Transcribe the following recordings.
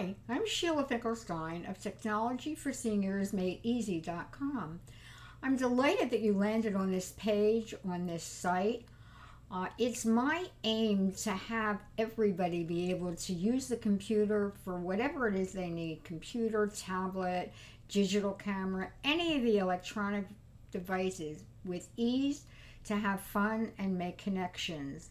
Hi, I'm Sheila Finkelstein of Technology for Seniors Made Easy.com. I'm delighted that you landed on this page on this site. Uh, it's my aim to have everybody be able to use the computer for whatever it is they need computer, tablet, digital camera, any of the electronic devices with ease to have fun and make connections.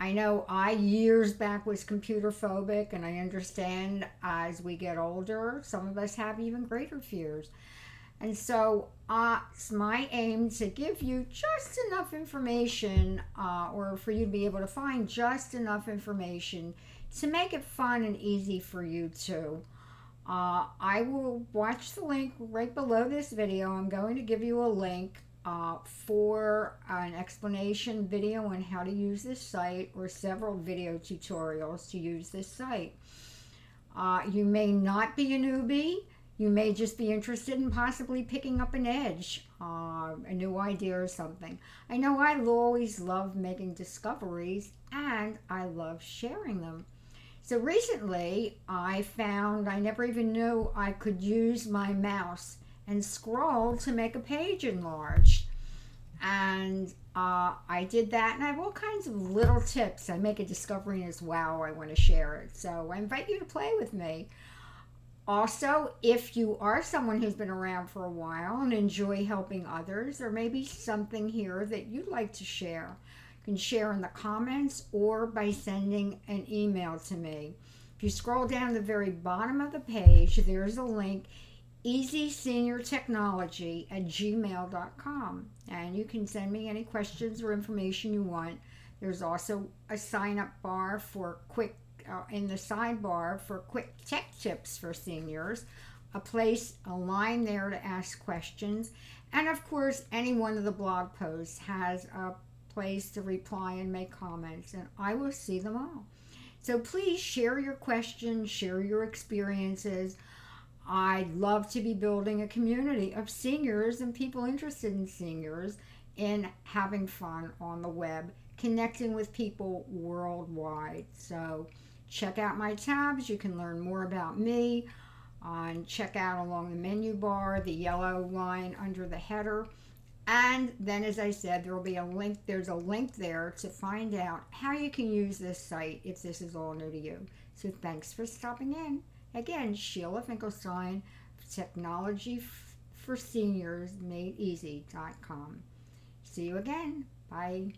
I know I years back was computer phobic, and I understand as we get older, some of us have even greater fears. And so uh, it's my aim to give you just enough information, uh, or for you to be able to find just enough information to make it fun and easy for you too. Uh, I will watch the link right below this video. I'm going to give you a link uh, for an explanation video on how to use this site or several video tutorials to use this site. Uh, you may not be a newbie. You may just be interested in possibly picking up an edge, uh, a new idea or something. I know I always love making discoveries and I love sharing them. So recently I found I never even knew I could use my mouse and scroll to make a page enlarged. And uh, I did that, and I have all kinds of little tips. I make a discovery as well. I want to share it. So I invite you to play with me. Also, if you are someone who's been around for a while and enjoy helping others, there may be something here that you'd like to share. You can share in the comments or by sending an email to me. If you scroll down the very bottom of the page, there's a link easyseniortechnology at gmail.com. And you can send me any questions or information you want. There's also a sign up bar for quick, uh, in the sidebar for quick tech tips for seniors, a place, a line there to ask questions. And of course, any one of the blog posts has a place to reply and make comments, and I will see them all. So please share your questions, share your experiences. I'd love to be building a community of seniors and people interested in seniors in having fun on the web, connecting with people worldwide. So check out my tabs. You can learn more about me. And check out along the menu bar, the yellow line under the header. And then, as I said, there will be a link. There's a link there to find out how you can use this site if this is all new to you. So thanks for stopping in. Again, Sheila Finkelstein, Technology for Seniors Made Easy.com. See you again. Bye.